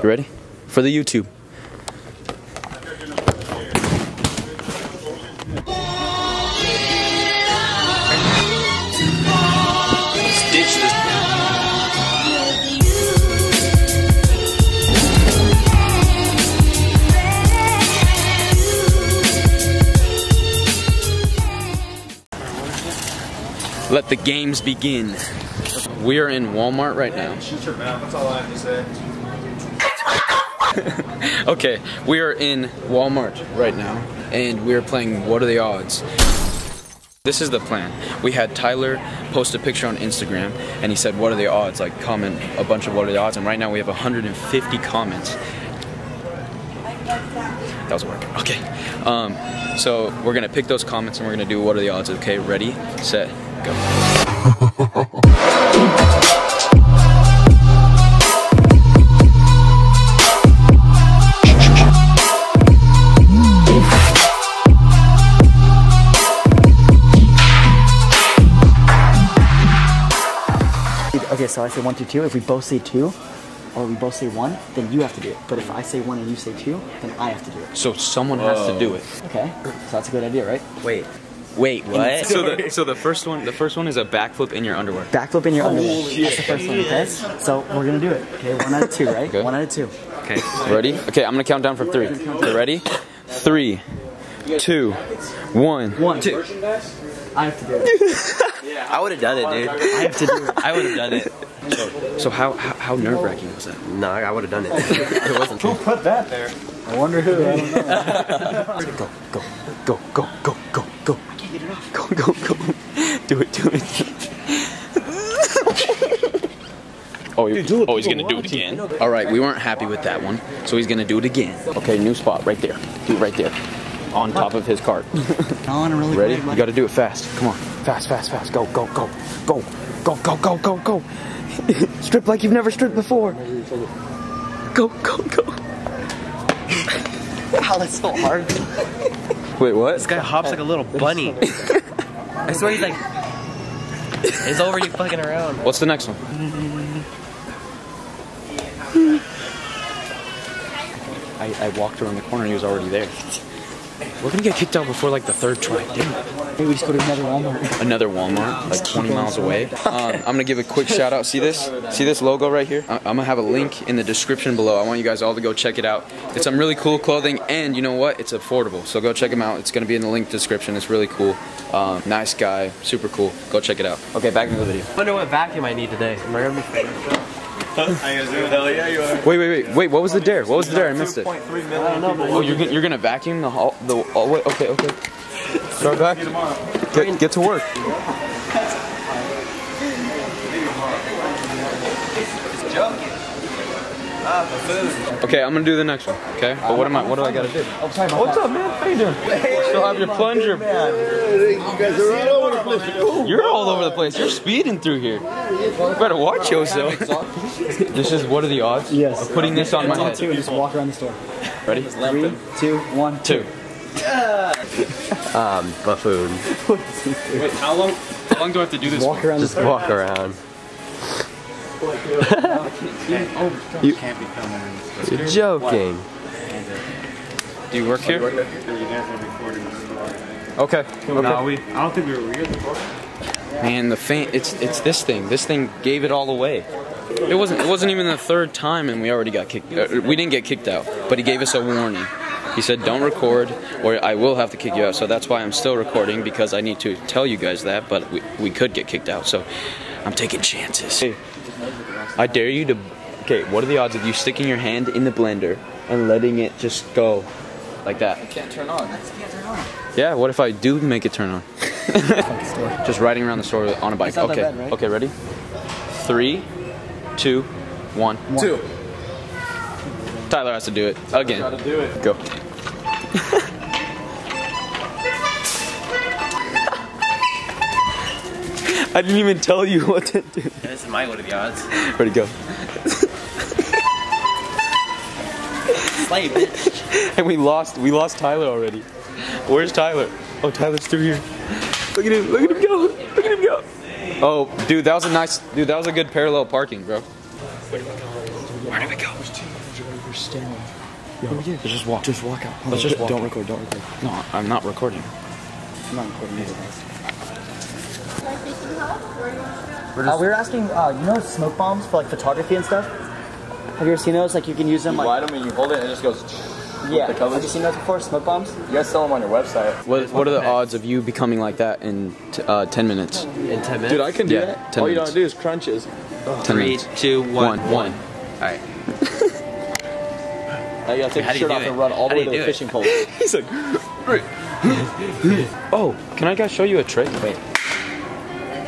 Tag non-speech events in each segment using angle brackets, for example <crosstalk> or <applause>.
You ready? For the YouTube. Let the games begin. We are in Walmart right now. Shut your mouth. That's all I have to say. <laughs> Okay, we are in Walmart right now, and we are playing What Are the Odds? This is the plan. We had Tyler post a picture on Instagram, and he said, What are the odds? Like, comment a bunch of What are the odds? And right now we have 150 comments. That was working. Okay. Um, so we're gonna pick those comments and we're gonna do What are the odds? Okay, ready, set, go. Okay, so I say one, two, two. If we both say two, or we both say one, then you have to do it. But if I say one and you say two, then I have to do it. So someone has to do it. Okay, so that's a good idea, right? Wait. Wait, what? So the, so the first one, the first one is a backflip in your underwear. Backflip in your underwear. That's the first one, okay? So we're gonna do it. Okay, one out of two, right? Okay. One out of two. Okay. Ready? Okay, I'm gonna count down from three. Okay, ready? Three, two, one. One, two. I have to do it. <laughs> I would have done it, dude. I have to do it. I would have done it. So how how, how nerve wracking was that? No, I would have done it. <laughs> It wasn't. Put that there. I wonder who. I don't know. <laughs> Go, go, go, go, go, go, go. I can't get it off. Go, go, go. Do it, do it. Oh, you oh, he's gonna do it again. All right, we weren't happy with that one, so he's gonna do it again. Okay, new spot right there. Do it right there, on top of his cart. <laughs> On really Ready? quick, You got to do it fast. Come on, fast, fast, fast. Go, go, go, go, go, go, go, go, go. <laughs> Strip like you've never stripped before. Go, go, go. <laughs> Wow, that's so hard. Wait, what? This guy hops like a little bunny. I swear he's like. He's already fucking around. What's the next one? I, I walked around the corner and he was already there. We're gonna get kicked out before like the third try. Damn. Maybe we just go to another Walmart. Another Walmart, like 20 miles away. <laughs> Um, I'm gonna give a quick shout out. See this? See this logo right here? I- I'm gonna have a link in the description below. I want you guys all to go check it out. It's some really cool clothing, and you know what? It's affordable. So go check them out. It's gonna be in the link description. It's really cool. Um, nice guy, super cool. Go check it out. Okay, back into the video. I wonder what vacuum I need today. Am I gonna be Hell yeah, you are. Wait, wait, wait, wait. What was the dare? What was the dare? I missed it. 2.3 million. Oh, you're gonna, you're gonna vacuum the hall? The oh, wait, okay, okay. Start back. Get, get to work. Okay, I'm gonna do the next one. Okay, but what am I? What do I gotta do? What's up, man? How you doing? Still have your plunger. You guys are all over the place. You're all over the place. You're speeding through here. You better watch yourself. this is what are the odds? Yes. Of putting this on my head. two, and just walk around the store. Ready? Three, two, one, Two. <laughs> um buffoon? Wait, how long? How long do I have to do this? Walk around the Just store. walk around. <laughs> You can't be filming in this. You're joking. Do you work here? Okay. No, we. I don't think we were here before. Man, the faint. It's it's this thing. This thing gave it all away. It wasn't it wasn't even the third time and we already got kicked uh, we didn't get kicked out, but he gave us a warning. He said don't record or I will have to kick you out. So that's why I'm still recording because I need to tell you guys that, but we, we could get kicked out. So I'm taking chances. Hey, I dare you to Okay, what are the odds of you sticking your hand in the blender and letting it just go like that? It can't turn on. Yeah, what if I do make it turn on? <laughs> Just riding around the store on a bike. not that Okay. bad, right? Okay, ready? Three, two, one. Two. Tyler has to do it again. Gotta do it. Go. <laughs> I didn't even tell you what to do. This is my what are the odds? Ready, go. Slay, bitch. <laughs> And we lost. We lost Tyler already. Where's Tyler? Oh, Tyler's through here. Look at him. Look at him go. Look at him go. Oh, dude, that was a nice. Dude, that was a good parallel parking, bro. Where did we go? We're standing. Let's just walk. Just walk out. Let's just walk. Don't record. Don't record. No, I'm not recording. I'm not recording either. Uh, we were asking, uh, you know, smoke bombs for like photography and stuff. Have you ever seen those? Like you can use them. Like, Light them and you hold it and it just goes. Yeah. the covers? Have you seen those before? Smoke bombs? You guys sell them on your website. What, what are the odds of you becoming like that in t- uh, 10 minutes? In 10 minutes? Dude, I can do Yeah, that. 10 All you minutes. gotta do is crunches. 10 Three, minutes. two, one. One. One. Alright. Now you gotta take How the do you shirt off it? and run all the do way to the it? fishing pole. <laughs> He's like, <laughs> oh, can I guys show you a trick? Wait.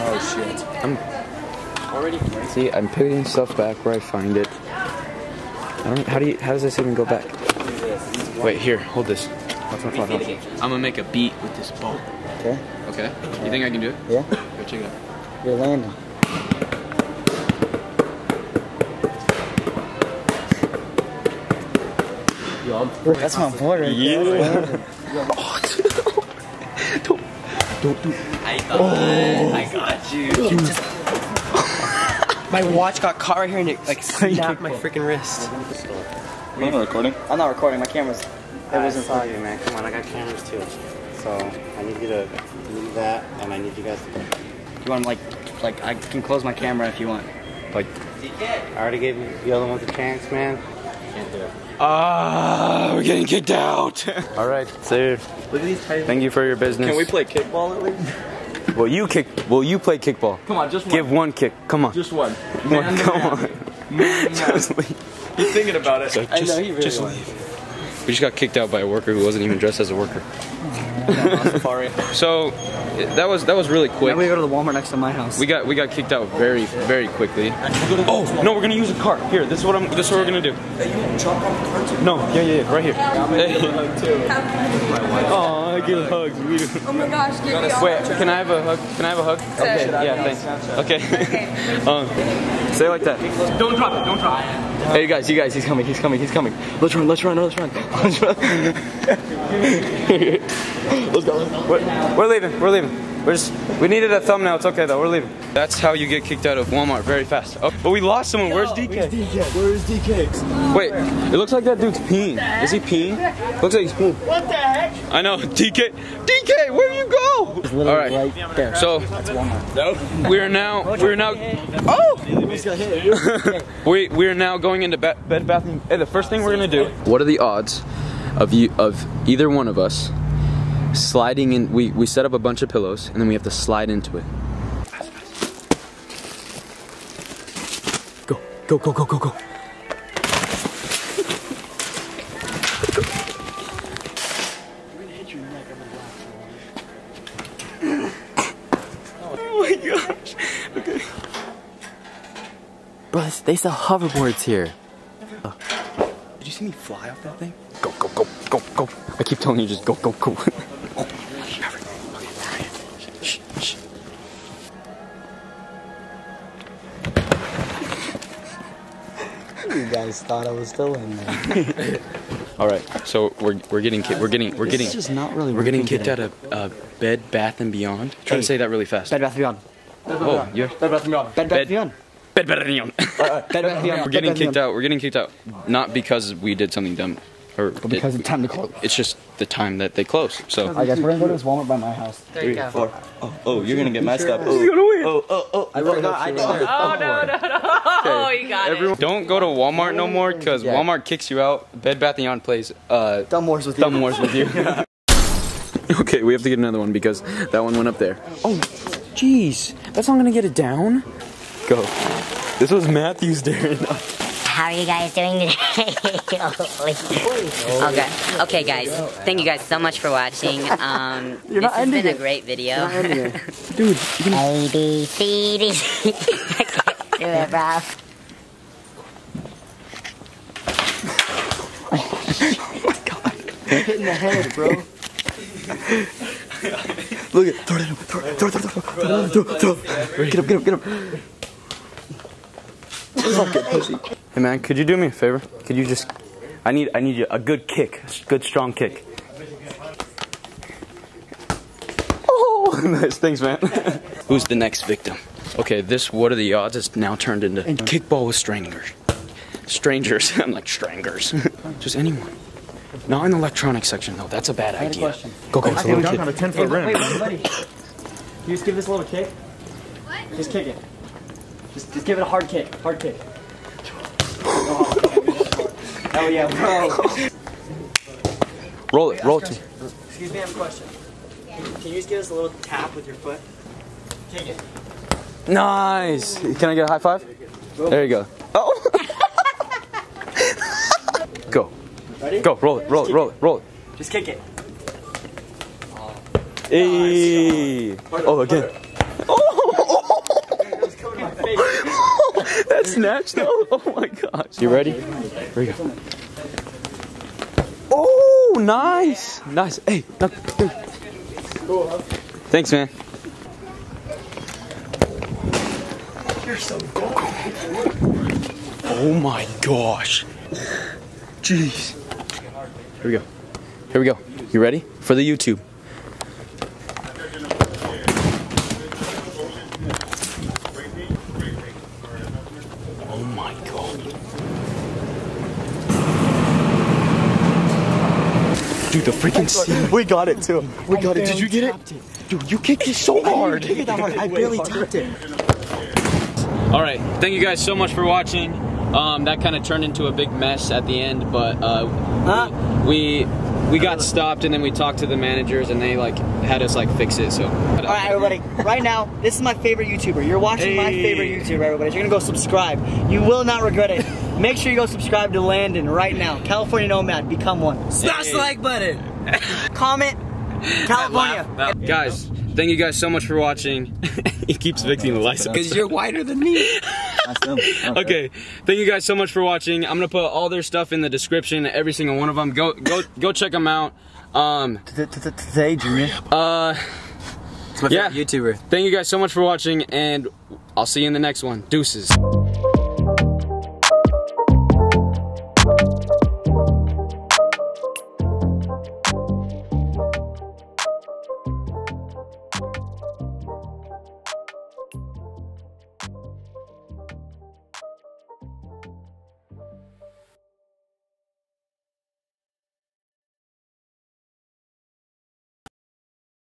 oh shit. I'm already. See, I'm putting stuff back where I find it. I don't. How do you? How does this even go back? Wait, here, hold this. I'm gonna make a beat with this bow. Okay. Okay. You think I can do it? Yeah. Go check it out. You're landing. That's my boy right there. I got I got you. Just- my watch got caught right here and it like snapped my freaking wrist. I'm not recording. I'm not recording. My camera's. It I wasn't saw you, man. Come on, I got cameras too. So I need you to do that, and I need you guys to. You want like, like I can close my camera if you want. Like, I already gave you the other ones a chance, man. Can't do it. ah, we're getting kicked out. <laughs> All right, sir. Look at these tiny Thank you for your business. Can we play kickball at least? Will you kick? Will you play kickball? Come on, just one. Give one kick. Come on. Just one. one. Come on. <laughs> Just leave. He's thinking about it. I know he really just leave. We just got kicked out by a worker who wasn't even dressed as a worker. So that was that was really quick. Then we go to the Walmart next to my house. We got we got kicked out very very quickly. Oh no, we're gonna use a cart. Here, this is what I'm. This is what we're gonna do. No, yeah, yeah, yeah, right here. Oh, I give hugs. We. Oh my gosh, give me all Wait, can I have a hug? Can I have a hug? Okay, yeah, thanks. Okay. <laughs> um, say it like that. Don't drop it. Don't drop it. Hey, guys, you guys, he's coming, he's coming, he's coming. Let's run, let's run, let's run. Let's <laughs> run. let's go. We're, we're leaving, we're leaving. We're just, we needed a thumbnail, it's okay though, we're leaving. That's how you get kicked out of Walmart very fast. Oh, but we lost someone, where's DK? Where is DK? Where is DK? Wait, it looks like that dude's peeing. Is he peeing? Looks like he's peeing. What the heck? I know, <laughs> DK, DK, where do you go? All right, right there. so we're now, we're now, oh! <laughs> we, we're now going into Be- Bed Bath and, hey, the first thing we're gonna do. What are the odds of you, of either one of us sliding in, we, we set up a bunch of pillows and then we have to slide into it. Go, go, go, go, go, go. Oh my gosh! Okay, bro, they sell hoverboards here. Did you see me fly off that thing? Go, go, go, go, go. I keep telling you just go, go, go. <laughs> guys thought I was still in there. <laughs> All right, so we're we're getting ki- we're getting we're getting This is just not really we're getting working kicked out of uh, Bed Bath and Beyond. Try to say that really fast. Bed Bath and Beyond. Oh, you're Bed Bath Beyond. Bed- Bath Beyond. Bed Bath and Beyond. Bed Bath and Beyond. we're getting kicked out. We're getting kicked out, not because we did something dumb, or But because it- it's time to close. it's just the time that they close. So I guess we're gonna go to this Walmart by my house. There you go. Oh, you're gonna get messed up. Oh, oh, oh, oh. I forgot. I didn't. Oh no no no! <laughs> Oh, you got everyone, don't go to Walmart no more because Yeah. Walmart kicks you out. Bed Bath and Beyond plays uh, Dumb wars with you. Dumb Wars with you. <laughs> <laughs> okay, we have to get another one because that one went up there. Oh, jeez, that's not gonna get it down. Go. This was Matthew's daring. How are you guys doing today? <laughs> okay. Okay, guys. Thank you guys so much for watching. <laughs> Um, You're this not has ending been a great video. <laughs> Dude, A B C D. I can't do it, bro. Oh my God! Hit in the head, bro. Look at throw it at him. Throw, it, throw, it, throw, it, throw, it, throw, it, throw, it. Get up, get up, get up. Fucking pussy. Hey man, could you do me a favor? Could you just? I need I need you a good kick, a good strong kick. Oh, <laughs> nice, thanks, man. <laughs> Who's the next victim? Okay, this what are the odds? It's now turned into kickball with strangers. strangers. <laughs> I'm like strangers. Just anyone. Not in the electronics section though. That's a bad I had a idea. question. Go go. it's a little Dunk kid. on a 10 foot wait, rim. wait, buddy. Can you just give this a little kick? What? Just kick it. Just, just give it a hard kick. Hard kick. Oh, Hell oh, yeah, bro. Roll it. Roll it. to me. Excuse me, I have a question. Can you just give us a little tap with your foot? Kick it. Nice. Can I get a high five? There you go. Oh. <laughs> go. Ready? Go. Roll it. Roll it. Roll it. Roll it. Just kick it. Hey. Oh, again. Just oh. That snatched though. <laughs> Oh my gosh. You ready? Here we go. Oh, nice. Nice. Hey. No, dude. Thanks, man. Oh my gosh. Jeez. Here we go. Here we go. You ready? For the YouTube. Dude, the freaking scene. <laughs> We got it too. We got it. Did you get it? Dude, you kicked it so <laughs> hard. I barely tapped it. All right, thank you guys so much for watching. Um, that kind of turned into a big mess at the end, but uh, Huh? we we got stopped and then we talked to the managers and they like had us like fix it. So. All right, everybody. Right now, this is my favorite YouTuber. You're watching my favorite YouTuber, everybody. You're gonna go subscribe. You will not regret it. Make sure you go subscribe to Landon right now. California Nomad, become one. Smash the like button. <laughs> Comment. California. Guys, thank you guys so much for watching. <laughs> he keeps fixing the lights. Because you're whiter than me. <laughs> Okay, thank you guys so much for watching. I'm gonna put all their stuff in the description, every single one of them. Go go go check them out. Um, Today, Junior. uh, It's my Yeah. YouTuber. thank you guys so much for watching, and I'll see you in the next one. Deuces.